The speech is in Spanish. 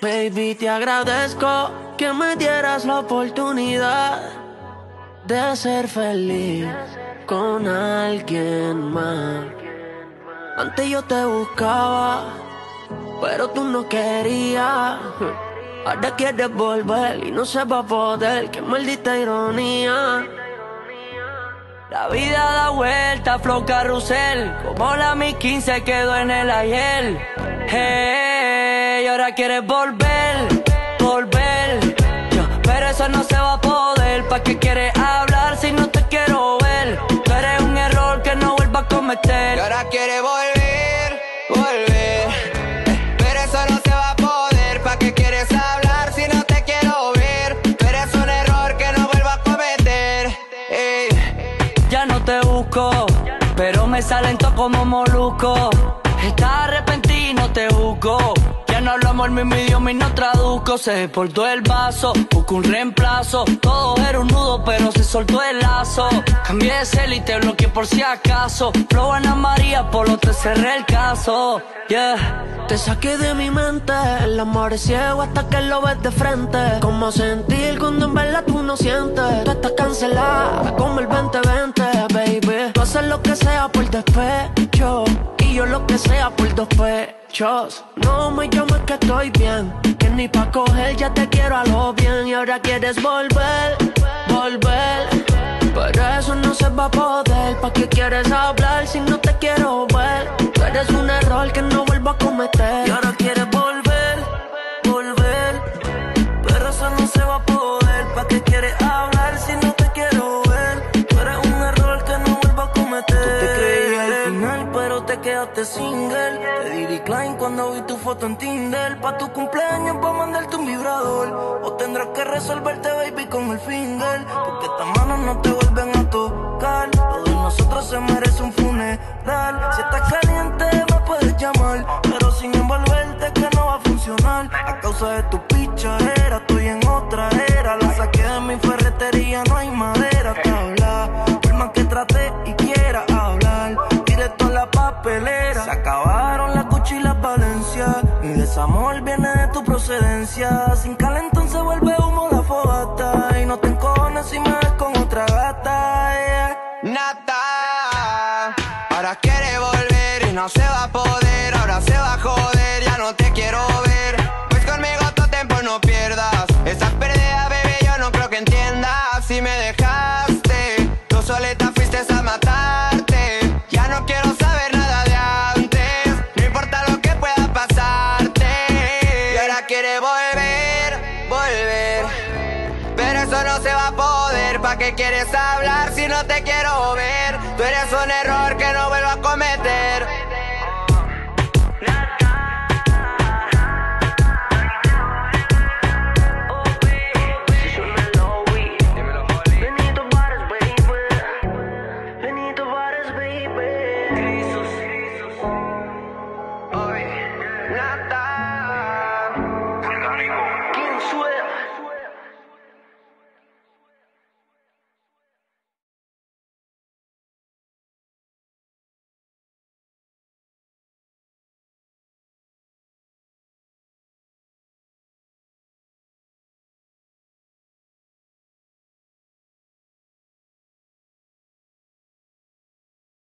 Baby, te agradezco que me dieras la oportunidad de ser feliz con alguien más. Antes yo te buscaba, pero tú no querías. Ahora quieres volver y no se va a poder. Qué maldita ironía. La vida da vuelta, flow carrusel. Como la Mi 15 quedó en el ayer. Ahora quieres volver, volver. pero eso no se va a poder. ¿Para qué quieres hablar si no te quiero ver? Tú eres un error que no vuelva a cometer. Y ahora quieres volver, volver. Pero eso no se va a poder. ¿Para qué quieres hablar si no te quiero ver? Tú eres un error que no vuelva a cometer. Ya no te busco, pero me salen todo como moluco. Estás arrepentido El mismo idioma y no traduzco. Se deportó el vaso, busco un reemplazo. Todo era un nudo, pero se soltó el lazo. Cambié de cel y te bloqueé por si acaso. Flow Ana María, por lo te cerré el caso. Yeah. Te saqué de mi mente, el amor es ciego hasta que lo ves de frente. Cómo sentir cuando en verdad tú no sientes. Tú estás cancelada, como el 2020, baby. Tú haces lo que sea por despecho yo lo que sea por dos No me llames que estoy bien, que ni pa' coger ya te quiero a lo bien. Y ahora quieres volver, volver. Pero eso no se va a poder. ¿Pa' qué quieres hablar si no te quiero ver? Tú eres un error que no vuelvo a cometer. Quedaste single. Te di decline cuando vi tu foto en Tinder. Pa' tu cumpleaños pa' mandarte un vibrador. O tendrás que resolverte, baby, con el finger. Porque estas manos no te vuelven a tocar. Todo nosotros se merece un funeral. Si estás caliente, me puedes llamar. Pero sin envolverte, que no va a funcionar. A causa de tu era, desamor viene de tu procedencia. Sin calentón se vuelve humo la fogata. Y no te encojones si me ves con otra gata. Nata, ahora quiere volver y no se va a poder. Ahora se va a joder, ya no te quiero ¿Para qué quieres hablar si no te quiero ver? Tú eres un error que no vuelvo a comer.